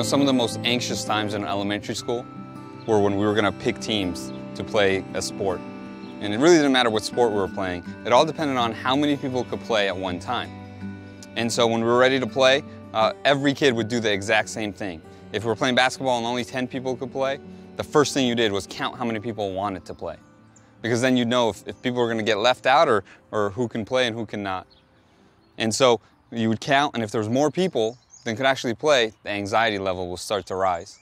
know, some of the most anxious times in elementary school were when we were going to pick teams to play a sport. And it really didn't matter what sport we were playing. It all depended on how many people could play at one time. And so when we were ready to play, uh, every kid would do the exact same thing. If we were playing basketball and only 10 people could play, the first thing you did was count how many people wanted to play. Because then you'd know if, if people were going to get left out or, or who can play and who cannot. And so you would count, and if there was more people than could actually play, the anxiety level will start to rise.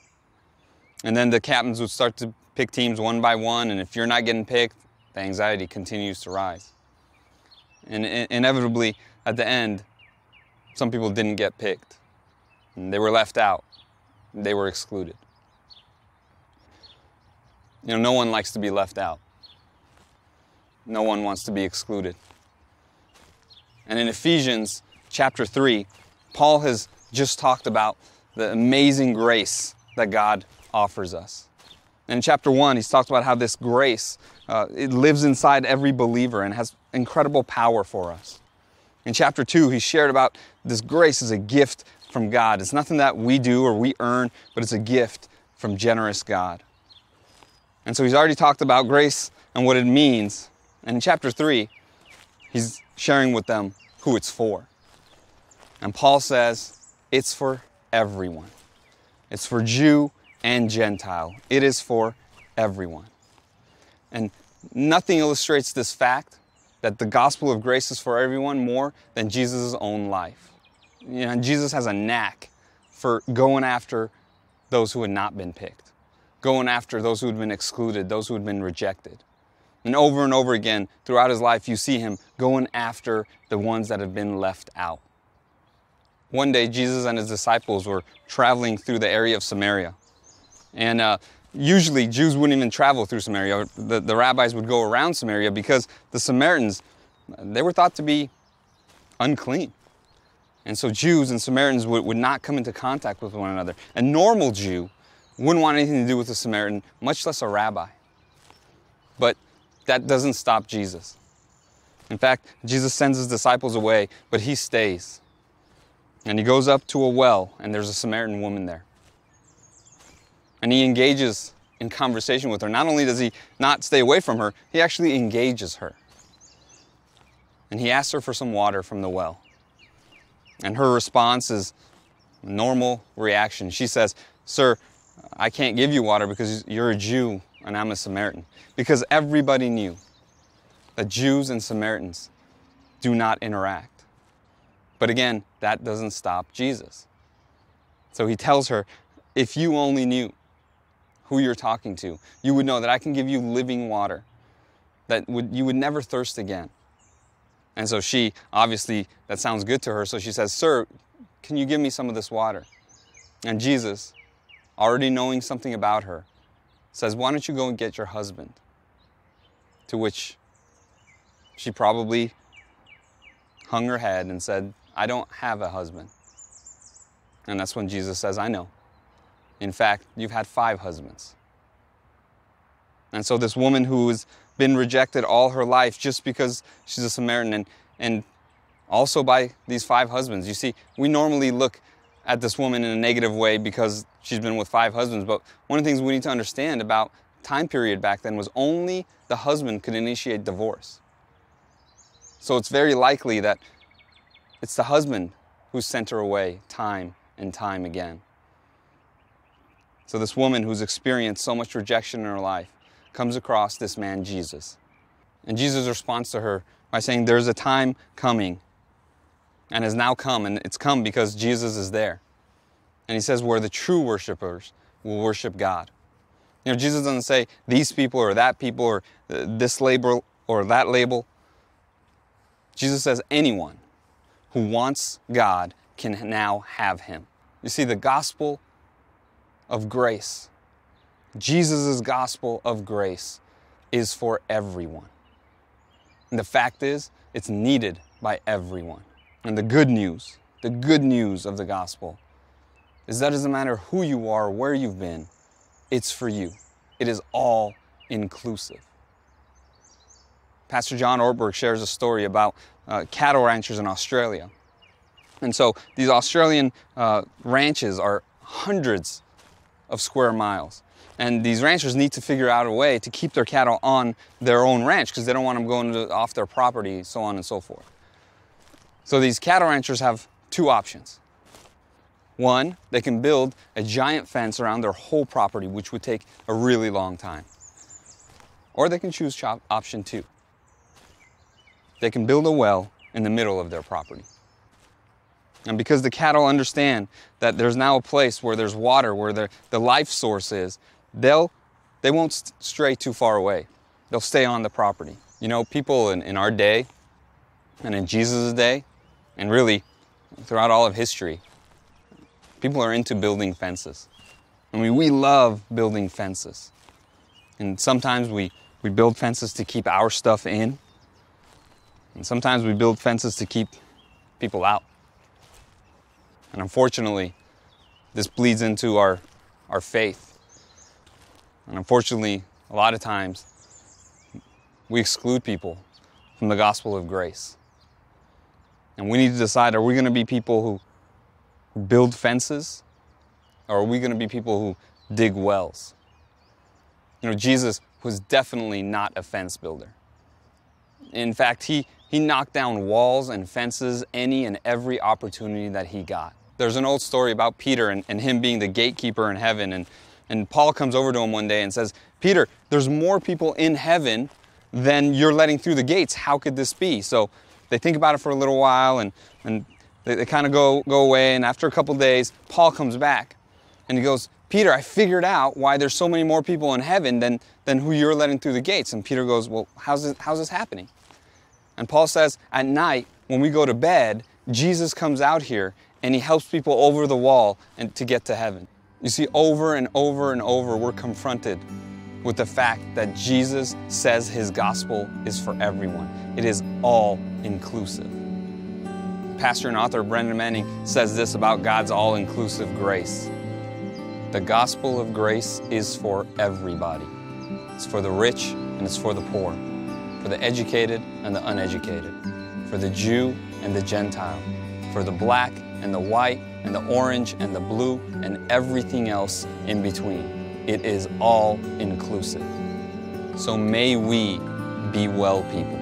And then the captains would start to pick teams one by one, and if you're not getting picked, the anxiety continues to rise. And inevitably, at the end, some people didn't get picked. And they were left out. They were excluded. You know, no one likes to be left out. No one wants to be excluded. And in Ephesians chapter 3, Paul has just talked about the amazing grace that God offers us. In chapter 1, he's talked about how this grace uh, it lives inside every believer and has incredible power for us. In chapter 2, he shared about this grace is a gift from God. It's nothing that we do or we earn, but it's a gift from generous God. And so he's already talked about grace and what it means. And in chapter 3, he's sharing with them who it's for. And Paul says, it's for everyone. It's for Jew and Gentile. It is for everyone. And nothing illustrates this fact that the gospel of grace is for everyone more than Jesus' own life. You know, Jesus has a knack for going after those who had not been picked, going after those who had been excluded, those who had been rejected. And over and over again throughout his life, you see him going after the ones that have been left out. One day, Jesus and his disciples were traveling through the area of Samaria. And uh, usually, Jews wouldn't even travel through Samaria. The, the rabbis would go around Samaria because the Samaritans, they were thought to be unclean. And so Jews and Samaritans would, would not come into contact with one another. A normal Jew wouldn't want anything to do with a Samaritan, much less a rabbi. But that doesn't stop Jesus. In fact, Jesus sends his disciples away, but he stays. And he goes up to a well, and there's a Samaritan woman there. And he engages in conversation with her. Not only does he not stay away from her, he actually engages her. And he asks her for some water from the well. And her response is normal reaction. She says, Sir, I can't give you water because you're a Jew and I'm a Samaritan. Because everybody knew that Jews and Samaritans do not interact. But again, that doesn't stop Jesus. So he tells her, if you only knew who you're talking to, you would know that I can give you living water, that would, you would never thirst again. And so she, obviously, that sounds good to her, so she says, Sir, can you give me some of this water? And Jesus, already knowing something about her, says, Why don't you go and get your husband? To which she probably hung her head and said, I don't have a husband. And that's when Jesus says, I know. In fact, you've had five husbands. And so this woman who has been rejected all her life just because she's a Samaritan and, and also by these five husbands. You see, we normally look at this woman in a negative way because she's been with five husbands, but one of the things we need to understand about time period back then was only the husband could initiate divorce. So it's very likely that it's the husband who sent her away time and time again. So, this woman who's experienced so much rejection in her life comes across this man, Jesus. And Jesus responds to her by saying, There's a time coming and has now come, and it's come because Jesus is there. And he says, Where the true worshipers will worship God. You know, Jesus doesn't say these people or that people or uh, this label or that label. Jesus says anyone who wants God can now have him. You see, the gospel of grace, Jesus' gospel of grace, is for everyone. And the fact is, it's needed by everyone. And the good news, the good news of the gospel, is that doesn't matter who you are, where you've been, it's for you. It is all inclusive. Pastor John Ortberg shares a story about uh, cattle ranchers in Australia. And so these Australian uh, ranches are hundreds of square miles. And these ranchers need to figure out a way to keep their cattle on their own ranch because they don't want them going to, off their property, so on and so forth. So these cattle ranchers have two options. One, they can build a giant fence around their whole property, which would take a really long time. Or they can choose option two. They can build a well in the middle of their property. And because the cattle understand that there's now a place where there's water, where the, the life source is, they'll, they won't stray too far away. They'll stay on the property. You know, people in, in our day and in Jesus' day, and really throughout all of history, people are into building fences. I mean, we love building fences. And sometimes we, we build fences to keep our stuff in. And sometimes we build fences to keep people out. And unfortunately, this bleeds into our, our faith. And unfortunately, a lot of times, we exclude people from the gospel of grace. And we need to decide are we going to be people who, build fences, or are we going to be people who dig wells? You know, Jesus was definitely not a fence builder. In fact, he, he knocked down walls and fences any and every opportunity that he got. There's an old story about Peter and, and him being the gatekeeper in heaven. And, and Paul comes over to him one day and says, Peter, there's more people in heaven than you're letting through the gates. How could this be? So they think about it for a little while and, and they, they kind of go, go away. And after a couple days, Paul comes back and he goes, Peter, I figured out why there's so many more people in heaven than, than who you're letting through the gates. And Peter goes, Well, how's this, how's this happening? And Paul says, At night, when we go to bed, Jesus comes out here and he helps people over the wall and to get to heaven. You see, over and over and over, we're confronted with the fact that Jesus says his gospel is for everyone. It is all inclusive. Pastor and author Brennan Manning says this about God's all inclusive grace. The gospel of grace is for everybody. It's for the rich and it's for the poor, for the educated and the uneducated, for the Jew and the Gentile, for the black and the white and the orange and the blue and everything else in between. It is all inclusive. So may we be well people.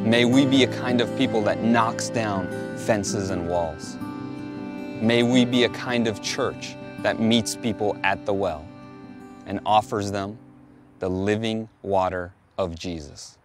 May we be a kind of people that knocks down fences and walls. May we be a kind of church that meets people at the well and offers them the living water of Jesus.